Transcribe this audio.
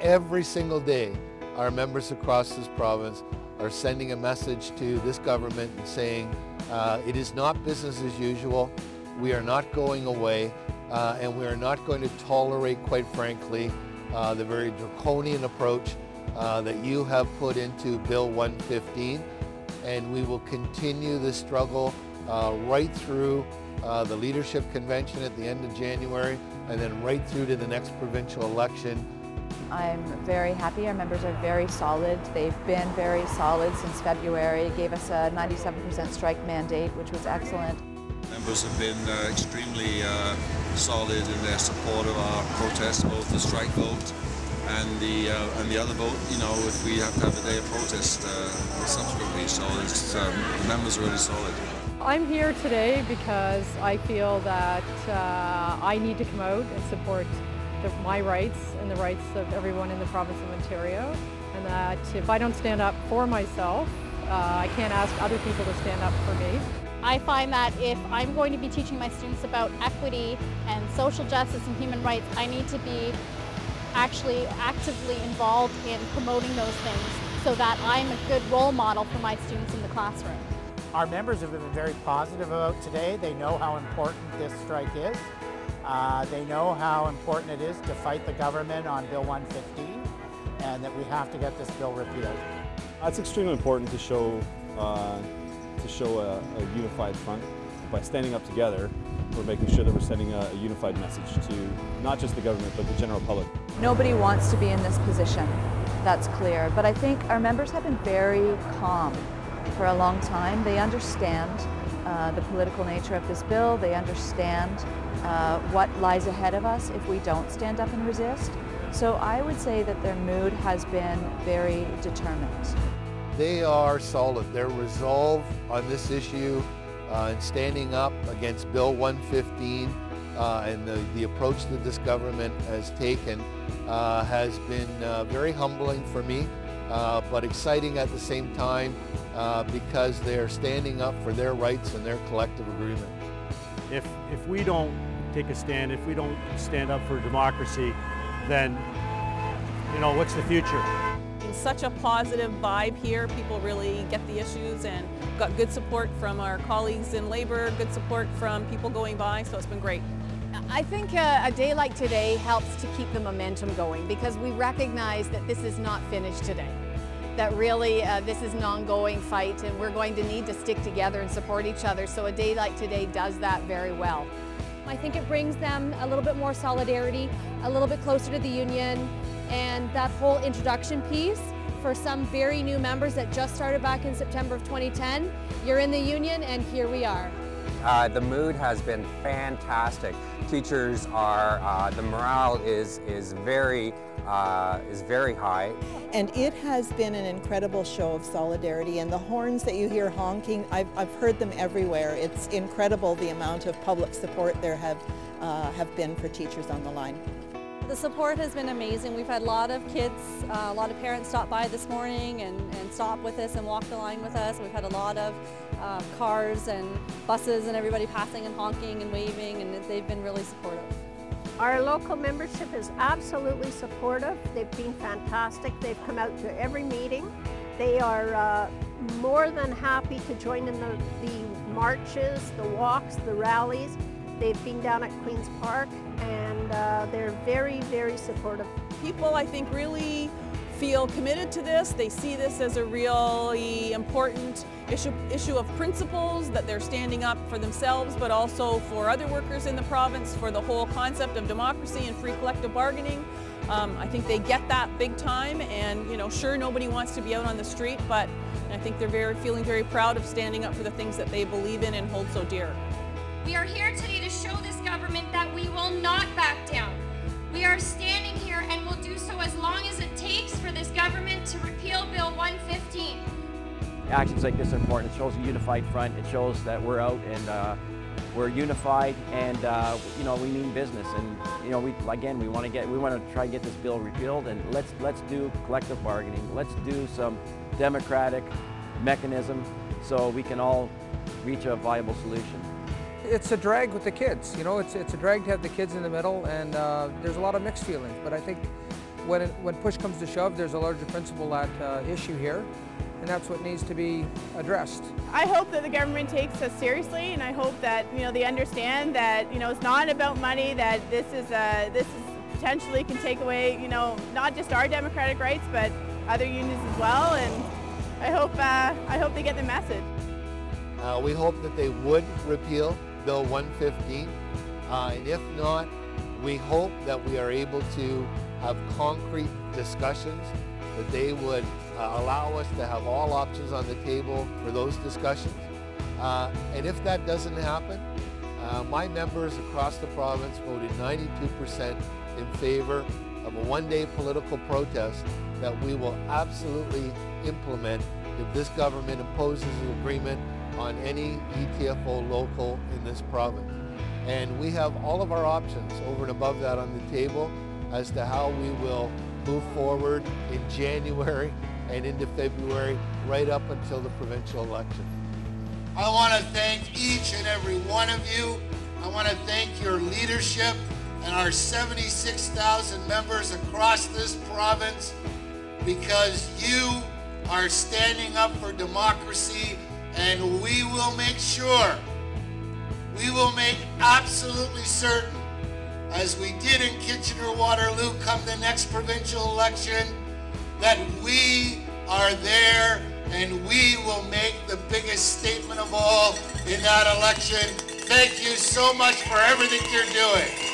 every single day, our members across this province are sending a message to this government and saying uh, it is not business as usual. We are not going away uh, and we are not going to tolerate, quite frankly, uh, the very draconian approach uh, that you have put into Bill 115 and we will continue this struggle uh, right through uh, the leadership convention at the end of January and then right through to the next provincial election. I'm very happy. Our members are very solid. They've been very solid since February. Gave us a 97% strike mandate, which was excellent. Members have been uh, extremely uh, solid in their support of our protest, both the strike vote and the uh, and the other vote. You know, if we have to have a day of protest uh, subsequently, so it's, um, the members are really solid. I'm here today because I feel that uh, I need to come out and support the, my rights and the rights of everyone in the province of Ontario and that if I don't stand up for myself, uh, I can't ask other people to stand up for me. I find that if I'm going to be teaching my students about equity and social justice and human rights, I need to be actually actively involved in promoting those things so that I'm a good role model for my students in the classroom. Our members have been very positive about today. They know how important this strike is. Uh, they know how important it is to fight the government on Bill 115 and that we have to get this bill repealed. It's extremely important to show, uh, to show a, a, unified front. By standing up together, we're making sure that we're sending a, a unified message to not just the government, but the general public. Nobody wants to be in this position, that's clear. But I think our members have been very calm for a long time. They understand uh, the political nature of this bill. They understand uh, what lies ahead of us if we don't stand up and resist. So I would say that their mood has been very determined. They are solid. Their resolve on this issue uh, and standing up against Bill 115 uh, and the, the approach that this government has taken uh, has been uh, very humbling for me, uh, but exciting at the same time uh, because they are standing up for their rights and their collective agreement. If, if we don't take a stand, if we don't stand up for democracy, then, you know, what's the future? In such a positive vibe here. People really get the issues and got good support from our colleagues in labor, good support from people going by, so it's been great. I think a, a, day like today helps to keep the momentum going because we recognize that this is not finished today. That really uh, this is an ongoing fight and we're going to need to stick together and support each other. So a day like today does that very well. I think it brings them a little bit more solidarity, a little bit closer to the union, and that whole introduction piece for some very new members that just started back in September of 2010. You're in the union and here we are. Uh, the mood has been fantastic. Teachers are, uh, the morale is, is very uh, is very high. And it has been an incredible show of solidarity and the horns that you hear honking, I've, I've heard them everywhere. It's incredible the amount of public support there have, uh, have been for teachers on the line. The support has been amazing. We've had a lot of kids, uh, a lot of parents stop by this morning and, and stop with us and walk the line with us. We've had a lot of uh, cars and buses and everybody passing and honking and waving and they've been really supportive. Our local membership is absolutely supportive. They've been fantastic. They've come out to every meeting. They are uh, more than happy to join in the, the marches, the walks, the rallies. They've been down at Queen's Park and uh, they're very, very supportive. People, I think, really feel committed to this. They see this as a really important issue, issue of principles that they're standing up for themselves, but also for other workers in the province, for the whole concept of democracy and free collective bargaining. Um, I think they get that big time and, you know, sure, nobody wants to be out on the street, but I think they're very, feeling very proud of standing up for the things that they believe in and hold so dear. We are here today are standing here and will do so as long as it takes for this government to repeal Bill 115. Actions like this are important. It shows a unified front. It shows that we're out and uh, we're unified and uh, you know we mean business and you know we again we want to get we want to try to get this bill repealed and let's let's do collective bargaining let's do some democratic mechanism so we can all reach a viable solution it's a drag with the kids. You know, it's, it's a drag to have the kids in the middle, and uh, there's a lot of mixed feelings. But I think when, it, when push comes to shove, there's a larger principle at uh, issue here, and that's what needs to be addressed. I hope that the government takes us seriously, and I hope that you know they understand that you know it's not about money. That this is a, this is potentially can take away you know not just our democratic rights, but other unions as well. And I hope uh, I hope they get the message. Uh, we hope that they would repeal Bill 115, uh, and if not, we hope that we are able to have concrete discussions, that they would uh, allow us to have all options on the table for those discussions. Uh, and if that doesn't happen, uh, my members across the province voted 92% in favor of a one-day political protest that we will absolutely implement if this government imposes an agreement on any ETFO local in this province. And we have all of our options over and above that on the table as to how we will move forward in January and into February right up until the provincial election. I want to thank each and every one of you. I want to thank your leadership and our 76,000 members across this province because you are standing up for democracy and we will make sure, we will make absolutely certain, as we did in Kitchener-Waterloo come the next provincial election, that we are there and we will make the biggest statement of all in that election. Thank you so much for everything you're doing.